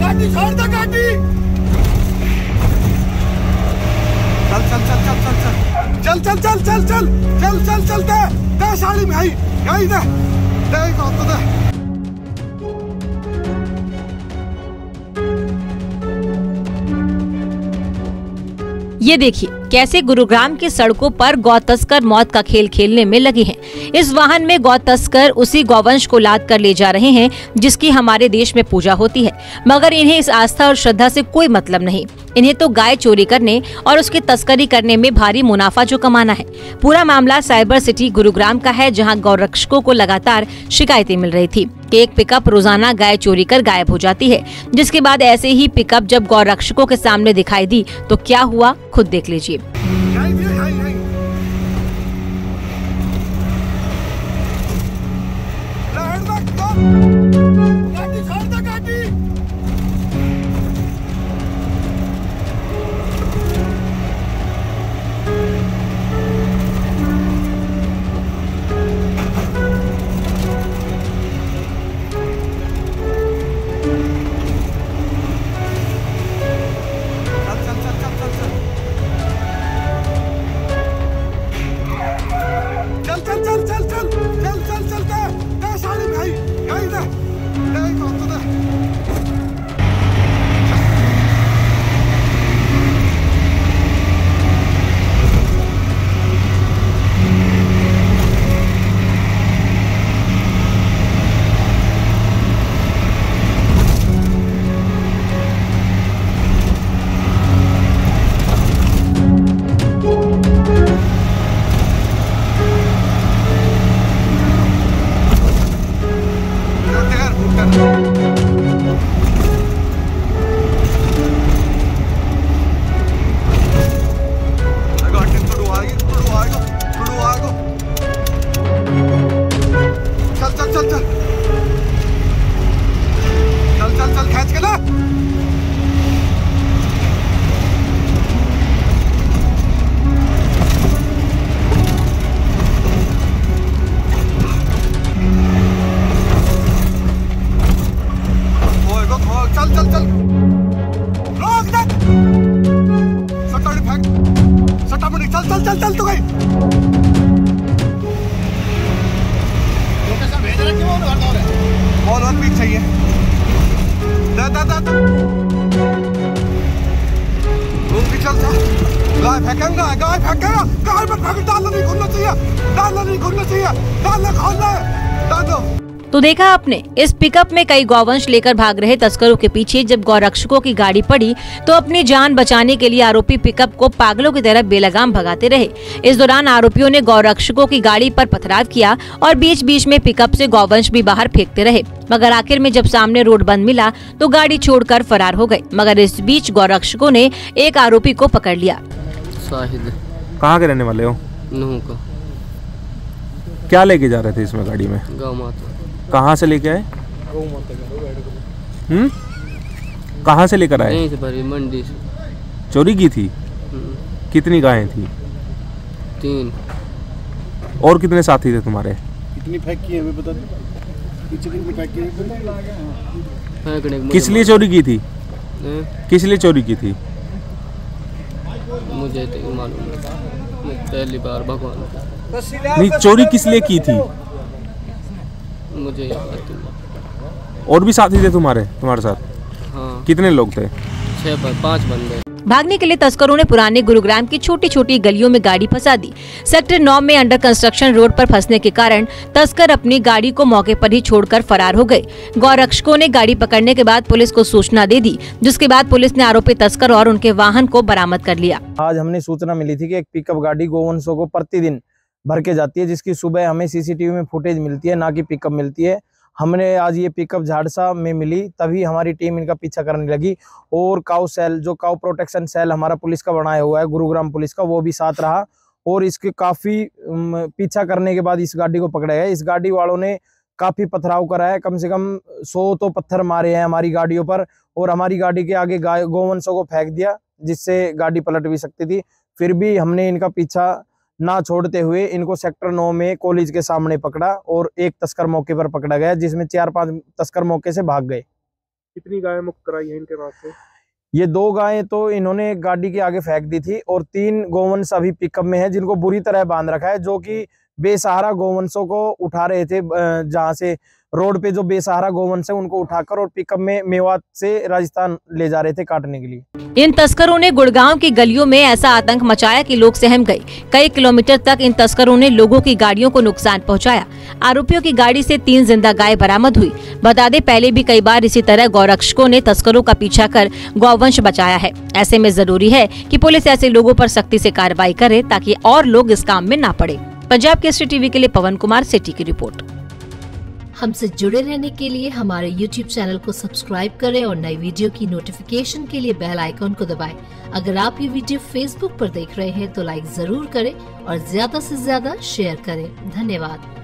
गाड़ी छोड़ दो गाड़ी चल चल चल चल चल चल चल चल चल चल चल चल चल चल दे दे चल में आई चल दे ये देखिए, कैसे गुरुग्राम की सड़कों पर गौ तस्कर मौत का खेल खेलने में लगे हैं। इस वाहन में गौ तस्कर उसी गौवंश को लाद कर ले जा रहे हैं, जिसकी हमारे देश में पूजा होती है। मगर इन्हें इस आस्था और श्रद्धा से कोई मतलब नहीं। इन्हें तो गाय चोरी करने और उसकी तस्करी करने में भारी मुनाफा जो कमाना है। पूरा मामला साइबर सिटी गुरुग्राम का है, जहाँ गौरक्षकों को लगातार शिकायतें मिल रही थी। कि एक पिकअप रोज़ाना गाय चोरी कर गायब हो जाती है। जिसके बाद ऐसे ही पिकअप जब गौरक्षकों के सामने दिखाई दी तो क्या हुआ? खुद देख लीजिए। चाहिए। दे दे दे गाय फेंकेंगा, गाय फेंकेगा। गाय पर डालना नहीं खुलना चाहिए। डालना नहीं खुलना चाहिए। डालना खोलना है। डाल। तो देखा आपने इस पिकअप में कई गौवंश लेकर भाग रहे तस्करों के पीछे जब गौरक्षकों की गाड़ी पड़ी तो अपनी जान बचाने के लिए आरोपी पिकअप को पागलों की तरह बेलगाम भगाते रहे। इस दौरान आरोपियों ने गौरक्षकों की गाड़ी पर पथराव किया और बीच बीच में पिकअप से गौवंश भी बाहर फेंकते रहे। मगर आखिर में जब सामने रोड बंद मिला तो गाड़ी छोड़कर फरार हो गए। मगर इस बीच गौरक्षकों ने एक आरोपी को पकड़ लिया। कहाँ के रहने वाले हो? क्या लेके जा रहे थे इसमें गाड़ी में? गौ माता कहाँ से लेके आए? हम्म? कहाँ से लेकर आए? से मंडी से। चोरी की थी? हम्म, कितनी गायें थी? तीन। और कितने साथी थे तुम्हारे? कितनी फेंक की है? हमें है किस लिए चोरी की थी? किस लिए चोरी की थी? मुझे तो मालूम पहली बार भगवान नहीं चोरी किस लिए की थी? मुझे याद और भी साथी थे तुम्हारे तुम्हारे साथ? हाँ। कितने लोग थे? छः पर पाँच बंदे। भागने के लिए तस्करों ने पुराने गुरुग्राम की छोटी छोटी गलियों में गाड़ी फंसा दी। सेक्टर 9 में अंडर कंस्ट्रक्शन रोड पर फंसने के कारण तस्कर अपनी गाड़ी को मौके पर ही छोड़कर फरार हो गए। गौरक्षकों ने गाड़ी पकड़ने के बाद पुलिस को सूचना दे दी जिसके बाद पुलिस ने आरोपी तस्कर और उनके वाहन को बरामद कर लिया। आज हमने सूचना मिली थी की एक पिकअप गाड़ी गोवंशों को प्रतिदिन भर के जाती है, जिसकी सुबह हमें सीसीटीवी में फुटेज मिलती है, ना कि पिकअप मिलती है। हमने आज ये पिकअप झाड़सा में मिली, तभी हमारी टीम इनका पीछा करने लगी। और काउ सेल जो काउ प्रोटेक्शन सेल हमारा पुलिस का बनाया हुआ है, गुरुग्राम पुलिस का, वो भी साथ रहा। और इसके काफ़ी पीछा करने के बाद इस गाड़ी को पकड़ा है इस गाड़ी वालों ने काफ़ी पथराव करा है। कम से कम सौ तो पत्थर मारे हैं हमारी गाड़ियों पर, और हमारी गाड़ी के आगे गाय गोवंशों को फेंक दिया, जिससे गाड़ी पलट भी सकती थी। फिर भी हमने इनका पीछा ना छोड़ते हुए इनको सेक्टर नौ में कॉलेज के सामने पकड़ा और एक तस्कर मौके पर पकड़ा गया जिसमें चार पाँच तस्कर मौके से भाग गए। कितनी गाय मुक्त कराई है इनके पास से ये दो गायें तो इन्होंने गाड़ी के आगे फेंक दी थी और तीन गोवंश अभी पिकअप में है जिनको बुरी तरह बाँध रखा है जो कि बेसहारा गोवंशों को उठा रहे थे जहाँ से रोड पे जो बेसहारा गोवंश है, उनको उठाकर और पिकअप में मेवात से राजस्थान ले जा रहे थे काटने के लिए। इन तस्करों ने गुड़गांव की गलियों में ऐसा आतंक मचाया कि लोग सहम गए। कई किलोमीटर तक इन तस्करों ने लोगों की गाड़ियों को नुकसान पहुँचाया। आरोपियों की गाड़ी से तीन ज़िंदा गाय बरामद हुई। बता दें, पहले भी कई बार इसी तरह गौरक्षकों ने तस्करों का पीछा कर गौवंश बचाया है। ऐसे में ज़रूरी है की पुलिस ऐसे लोगों आरोप सख्ती ऐसी कार्रवाई करे, ताकि और लोग इस काम में न पड़े। पंजाब केसरी टीवी के लिए पवन कुमार सेटी की रिपोर्ट। हमसे जुड़े रहने के लिए हमारे YouTube चैनल को सब्सक्राइब करें और नई वीडियो की नोटिफिकेशन के लिए बेल आइकॉन को दबाएँ। अगर आप ये वीडियो Facebook पर देख रहे हैं तो लाइक ज़रूर करें और ज़्यादा से ज़्यादा शेयर करें। धन्यवाद।